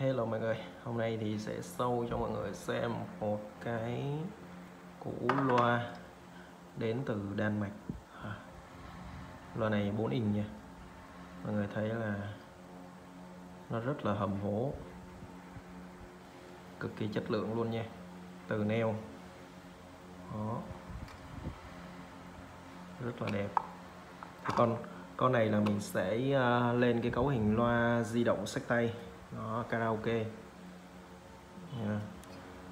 Hello mọi người, hôm nay thì sẽ sâu cho mọi người xem một cái củ loa đến từ Đan Mạch. À, Loa này 4 inch nha. Mọi người thấy là nó rất là hầm hố Cực kỳ chất lượng luôn nha. Từ neo. Đó. Rất là đẹp. Thì con con này là mình sẽ uh, lên cái cấu hình loa di động sách tay nó karaoke. Yeah.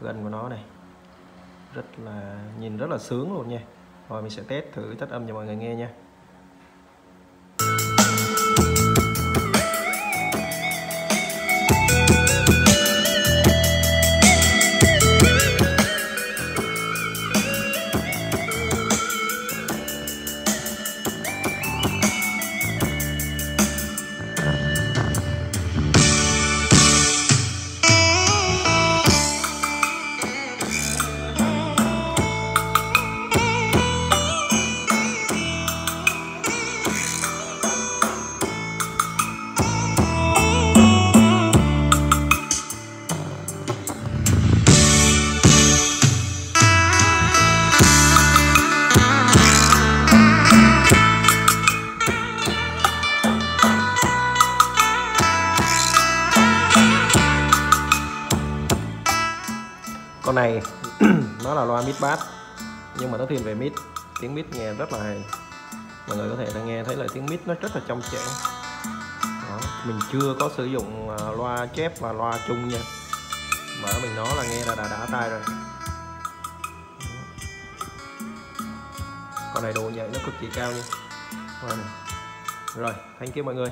gần của nó này. Rất là, nhìn rất là sướng luôn nha. Rồi mình sẽ test thử tách âm cho mọi người nghe nha. Con này nó là loa mid bass nhưng mà nó thiên về mid tiếng mid nghe rất là hay. Mọi người có thể nghe thấy là tiếng mid nó rất là trong trẻo. Đó. mình chưa có sử dụng à, loa chép và loa chung nha. Mà mình nói là nghe là đã đã tai rồi. Con này độ nhạy nó cực kỳ cao nha. Rồi, rồi thank you mọi người.